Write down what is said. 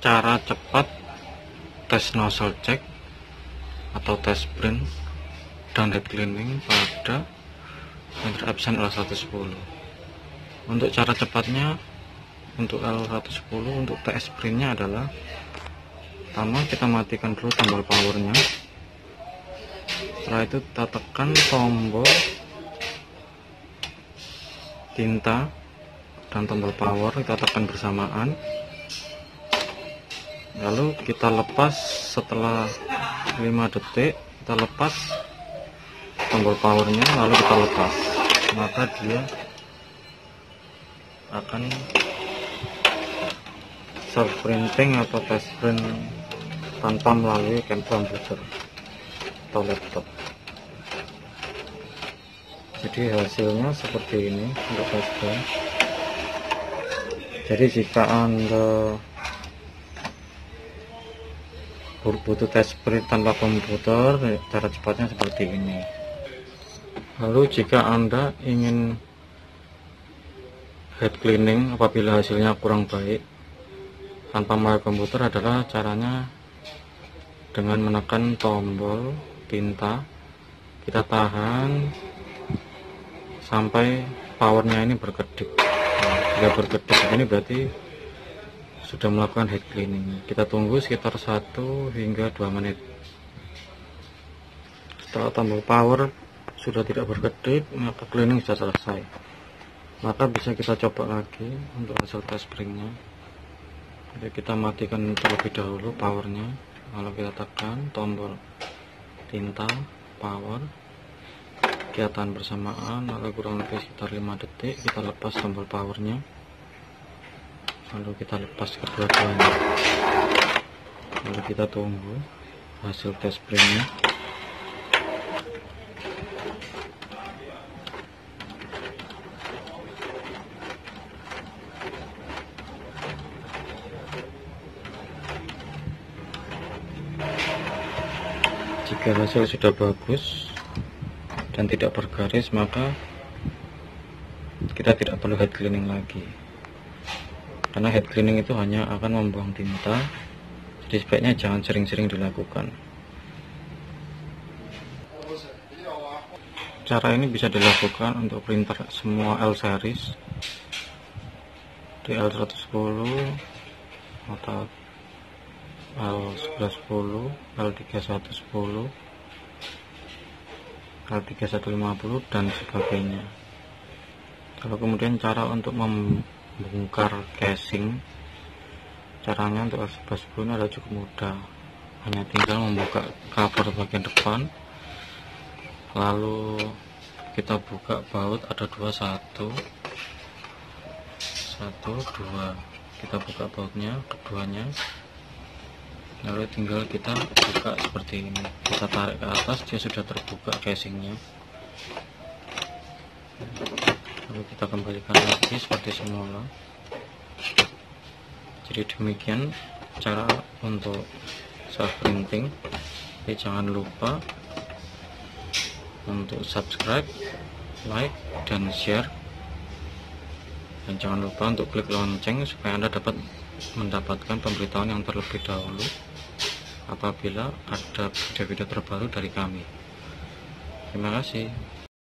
cara cepat tes nozzle check atau tes sprint dan head cleaning pada Enter Epson L110 untuk cara cepatnya untuk L110 untuk tes sprintnya adalah pertama kita matikan dulu tombol powernya. Setelah itu kita tekan tombol tinta dan tombol power kita tekan bersamaan lalu kita lepas setelah 5 detik kita lepas tombol powernya lalu kita lepas. Maka dia akan self printing atau test print tanpa melalui komputer atau laptop. Jadi hasilnya seperti ini untuk test print. Jadi jika anda butuh tes sprint tanpa komputer cara cepatnya seperti ini. Lalu jika anda ingin head cleaning apabila hasilnya kurang baik tanpa memakai komputer adalah caranya dengan menekan tombol tinta kita tahan sampai powernya ini berkedip. Nah, jika berkedip ini berarti sudah melakukan head cleaning. Kita tunggu sekitar 1 hingga 2 menit. Setelah tombol power sudah tidak berkedip maka cleaning sudah selesai. Maka bisa kita coba lagi untuk hasil tes springnya. Jadi kita matikan terlebih dahulu powernya. Lalu kita tekan tombol tinta power. Kegiatan bersamaan lalu kurang lebih sekitar 5 detik kita lepas tombol powernya lalu kita lepas kedua-duanya. Lalu kita tunggu hasil tes springnya jika hasil sudah bagus dan tidak bergaris maka kita tidak perlu head cleaning lagi karena head cleaning itu hanya akan membuang tinta. Jadi sebaiknya jangan sering-sering dilakukan. Cara ini bisa dilakukan untuk printer semua L series. Di L110 atau L1110 L3110 L3150 dan sebagainya. Kalau kemudian cara untuk bongkar casing. Caranya untuk s pun ada cukup mudah. Hanya tinggal membuka cover bagian depan. Lalu kita buka baut ada dua satu. Satu dua. Kita buka bautnya keduanya. Lalu tinggal kita buka seperti ini. Kita tarik ke atas dia sudah terbuka casingnya lalu kita kembalikan lagi seperti semula. Jadi demikian cara untuk self printing jadi jangan lupa untuk subscribe like dan share. Dan jangan lupa untuk klik lonceng supaya anda dapat mendapatkan pemberitahuan yang terlebih dahulu apabila ada video-video terbaru dari kami. Terima kasih